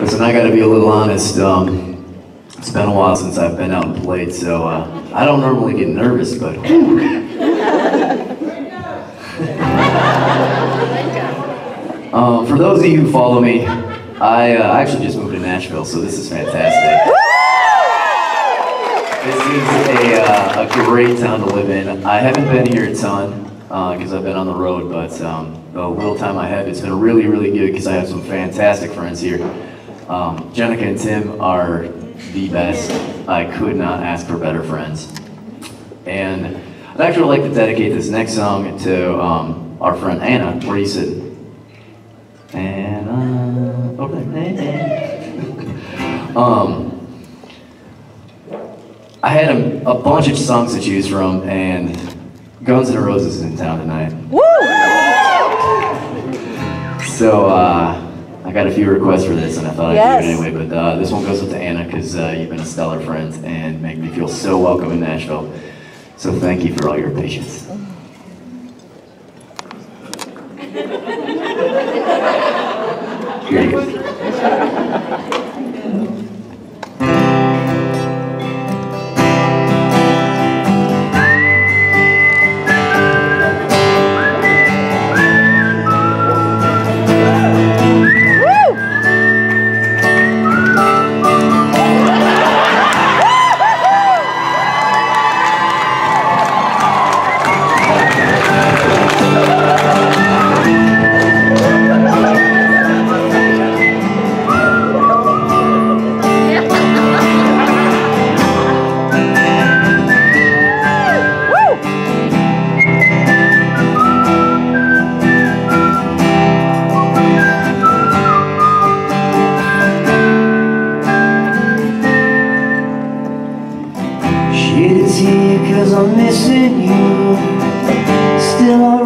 Listen, I gotta be a little honest. Um, it's been a while since I've been out and played, so uh, I don't normally get nervous, but. um, for those of you who follow me, I uh, actually just moved to Nashville, so this is fantastic. This is a, uh, a great town to live in. I haven't been here a ton because I've been on the road, but um, the little time I have, it's been really, really good because I have some fantastic friends here. Um, Jenica and Tim are the best. I could not ask for better friends. And I'd actually like to dedicate this next song to um, our friend Anna. Where are you sitting? Anna, over there. um, I had a, a bunch of songs to choose from, and Guns N' Roses is in town tonight. Woo! So uh, got a few requests for this, and I thought Yes. I'd do it anyway. But uh, this one goes up to Anna because uh, you've been a stellar friend and make me feel so welcome in Nashville. So thank you for all your patience. Here you go.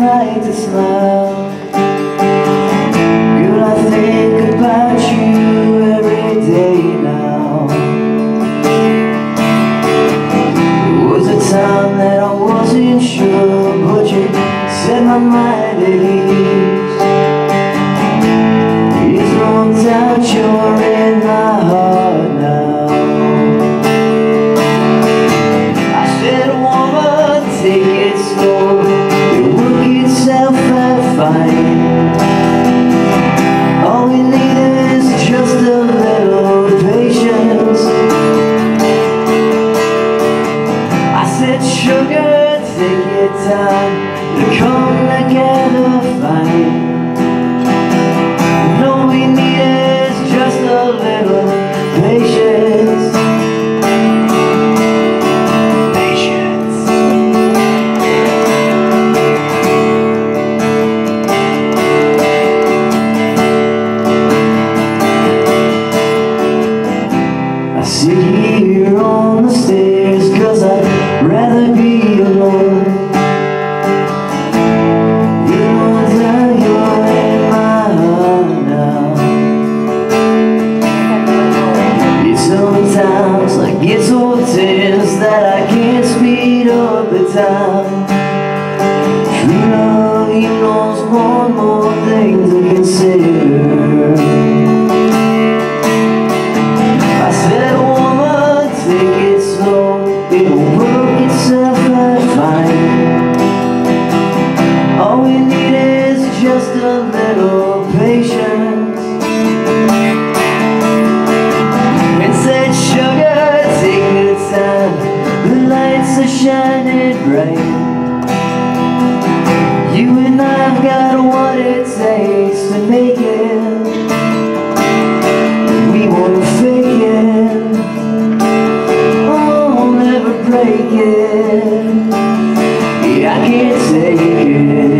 Alright to smile Girl, I think about you every day now. There was a time that I wasn't sure But you set my mind at ease your time True love, he knows one more thing to consider are shining bright You and I've got what it takes to make it. We won't fake it. Oh, never break it. Yeah, I can't take it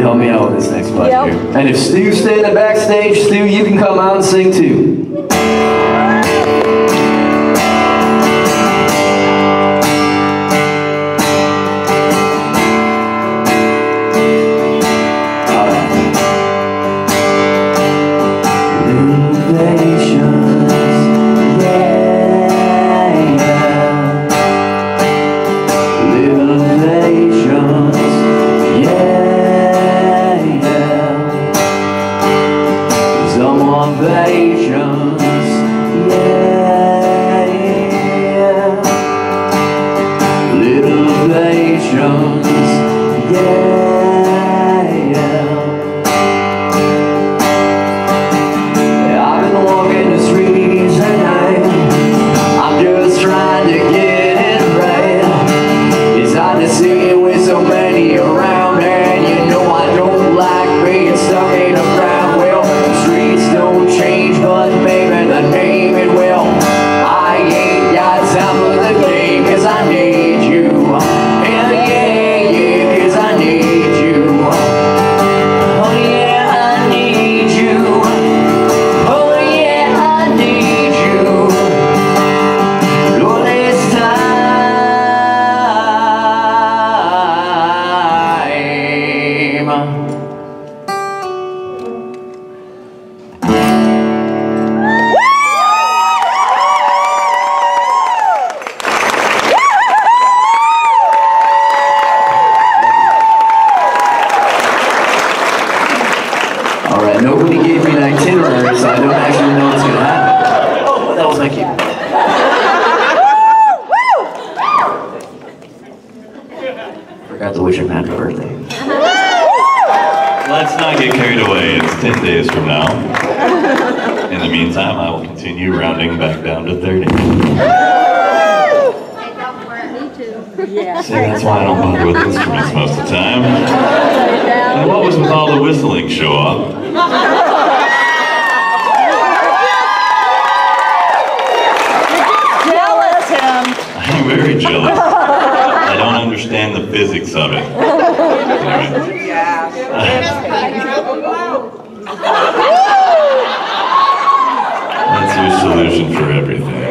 help me out with this next part Yep. here. And if Stu's standing backstage, Stu, you can come out and sing too. Patience, yeah, Forgot to wish him happy birthday. Let's not get carried away. It's 10 days from now. In the meantime, I will continue rounding back down to 30. Yeah. See, that's why I don't bother with instruments most of the time. And what was with all the whistling show up? Jealous him. I'm very jealous. I don't understand the physics of it. Anyway. That's your solution for everything.